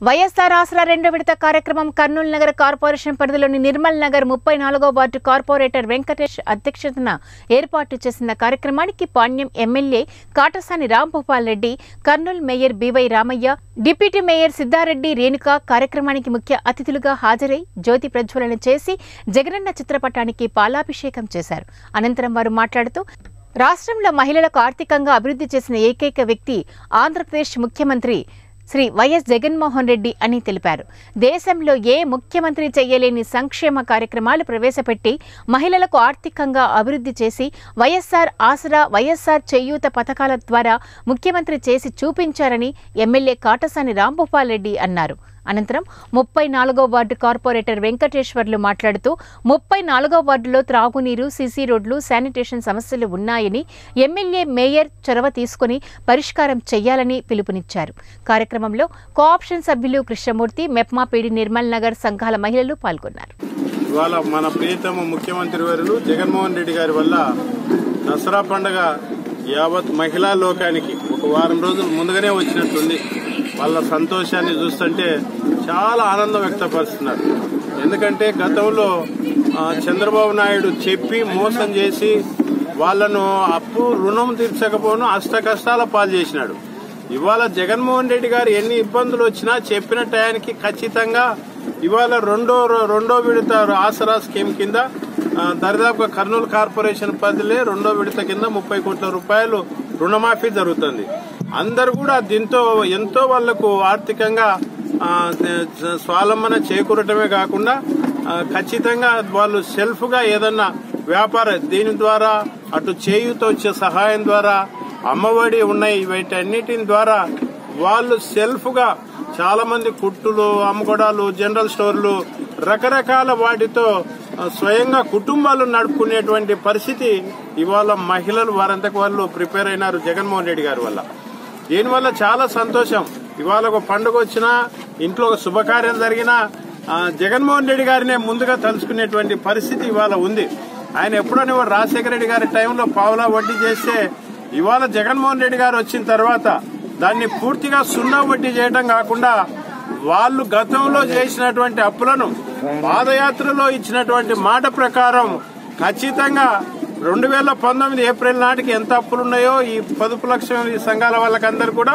వైఎస్ఆర్ ఆసరా రెండో విడత కార్యక్రమం కర్నూలు నగర కార్పొరేషన్ పరిధిలోని నిర్మల్ నగర్ ముప్పై నాలుగో వార్డు కార్పొరేటర్ వెంకటేష్ అధ్యక్షతన ఏర్పాటు చేసిన కార్యక్రమానికి Panyam MLA Katasani Rambhupal Reddy Kurnool mayor BY Ramaiah deputy mayor Siddhareddy Renuka కార్యక్రమానికి ముఖ్య అతిథులుగా హాజరై జ్యోతి ప్రజ్వలన చేసి జగనన్న చిత్రపటానికి పాలాభిషేకం చేశారు. అనంతరం వారు మాట్లాడుతూ రాష్ట్రంలో మహిళలకు ఆర్థికంగా అభివృద్ధి చేసిన ఏకైక వ్యక్తి ఆంధ్రప్రదేశ్ ముఖ్యమంత్రి శ్రీ వైఎస్ జగన్మోహన్ రెడ్డి అని తెలిపారు. దేశంలో ఏ ముఖ్యమంత్రి చేయలేని సంక్షేమ కార్యక్రమాలు ప్రవేశపెట్టి మహిళలకు ఆర్థికంగా అభివృద్ధి చేసి వైఎస్ఆర్ ఆసరా వైఎస్ఆర్ చేయూత పథకాల ద్వారా ముఖ్యమంత్రి చేసి చూపించారని ఎమ్మెల్యే కాటసాని రాంభూపాల్ రెడ్డి అన్నారు. అనంతరం ముప్పై నాలుగో వార్డు కార్పొరేటర్ వెంకటేశ్వర్లు మాట్లాడుతూ ముప్పై నాలుగో వార్డులో త్రాగునీరు సీసీ రోడ్లు శానిటేషన్ సమస్యలు ఉన్నాయని ఎమ్మెల్యే మేయర్ చొరవ తీసుకుని పరిష్కారం చేయాలని పిలుపునిచ్చారు. కార్యక్రమంలో కోఆప్షన్ సభ్యులు కృష్ణమూర్తి మెప్మాపీడి నిర్మల్ నగర్ సంఘాల మహిళలు పాల్గొన్నారు. ఇవాళ మన ప్రియతమ ముఖ్యమంత్రి వారు జగన్మోహన్ రెడ్డి గారి వల్ల దసరా పండుగ యావత్ మహిళా లోకానికి ఒక వారం రోజులు ముందుగానే వచ్చినట్టుంది. వాళ్ళ సంతోషాన్ని చూస్తుంటే చాలా ఆనందం వ్యక్తపరుస్తున్నారు. ఎందుకంటే గతంలో చంద్రబాబు నాయుడు చెప్పి మోసం చేసి వాళ్ళను అప్పు రుణం తీర్చకపోను అష్ట కష్టాల పాలు చేసినాడు. ఇవాళ జగన్మోహన్ రెడ్డి గారు ఎన్ని ఇబ్బందులు వచ్చినా చెప్పిన టయానికి ఖచ్చితంగా ఇవాళ రెండో రెండో విడత ఆసరా స్కీమ్ కింద దరిదాపుగా కర్నూలు కార్పొరేషన్ పరిధిలో రెండో విడత కింద ముప్పై కోట్ల రూపాయలు రుణమాఫీ జరుగుతుంది. అందరు కూడా దీంతో ఎంతో వాళ్ళకు ఆర్థికంగా స్వాలంబన చేకూరటమే కాకుండా ఖచ్చితంగా వాళ్ళు సెల్ఫ్గా ఏదన్నా వ్యాపార దీని ద్వారా అటు చేయూత వచ్చే సహాయం ద్వారా అమ్మఒడి ఉన్నాయి వీటన్నిటిని ద్వారా వాళ్ళు సెల్ఫ్గా చాలా మంది కుట్టులు అమ్మగొడాలు జనరల్ స్టోర్లు రకరకాల వాటితో స్వయంగా కుటుంబాలు నడుపుకునేటువంటి పరిస్థితి ఇవాళ మహిళలు వారంతకు వాళ్ళు ప్రిపేర్ అయినారు జగన్మోహన్ రెడ్డి గారి వల్ల. దీనివల్ల చాలా సంతోషం. ఇవాళ ఒక పండుగ వచ్చినా ఇంట్లో ఒక శుభకార్యం జరిగినా జగన్మోహన్ రెడ్డి గారినే ముందుగా తలుచుకునేటువంటి పరిస్థితి ఇవాళ ఉంది. ఆయన ఎప్పుడని రాజశేఖర రెడ్డి గారి టైంలో పావులా వడ్డీ చేస్తే ఇవాళ జగన్మోహన్ రెడ్డి గారు వచ్చిన తర్వాత దాన్ని పూర్తిగా సున్నా వడ్డీ చేయడం కాకుండా వాళ్ళు గతంలో చేసినటువంటి అప్పులను పాదయాత్రలో ఇచ్చినటువంటి మాట ప్రకారం ఖచ్చితంగా రెండు వేల పంతొమ్మిది ఏప్రిల్ నాటికి ఎంత అప్పులున్నాయో ఈ పొదుపు లక్ష్యం ఈ సంఘాల వాళ్ళకందరూ కూడా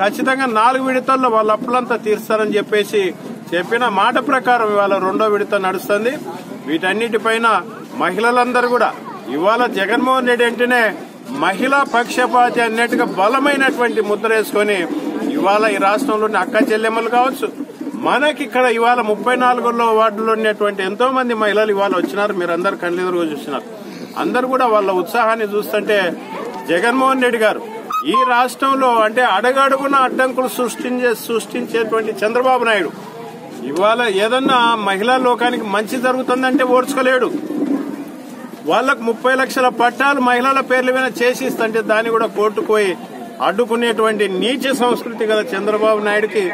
ఖచ్చితంగా నాలుగు విడతల్లో వాళ్ళ అప్పులంతా తీరుస్తారని చెప్పేసి చెప్పిన మాట ప్రకారం ఇవాళ రెండో విడత నడుస్తుంది. వీటన్నిటిపైన మహిళలందరూ కూడా ఇవాళ జగన్మోహన్ రెడ్డి అంటేనే మహిళా పక్షపాతి అన్నట్టుగా బలమైనటువంటి ముద్ర వేసుకొని ఇవాళ ఈ రాష్ట్రంలోని అక్క చెల్లెమ్మలు కావచ్చు మనకి ఇక్కడ ఇవాళ ముప్పై నాలుగులో వార్డులో ఉన్నటువంటి ఎంతో మంది మహిళలు ఇవాళ వచ్చినారు. మీరు అందరు కళ్ళెదురుగా చూస్తున్నారు. అందరు కూడా వాళ్ళ ఉత్సాహాన్ని చూస్తుంటే జగన్మోహన్ రెడ్డి గారు ఈ రాష్ట్రంలో అంటే అడగడుగున అడ్డంకులు సృష్టించే సృష్టించేటువంటి చంద్రబాబు నాయుడు ఇవాళ ఏదన్నా మహిళా లోకానికి మంచి జరుగుతుందంటే ఓర్చుకోలేడు. వాళ్ళకు ముప్పై లక్షల పట్టాలు మహిళల పేర్ల మీద చేసిస్తుంటే దాన్ని కూడా కోర్టుకు పోయి అడ్డుకునేటువంటి నీచ సంస్కృతి కదా చంద్రబాబు నాయుడుకి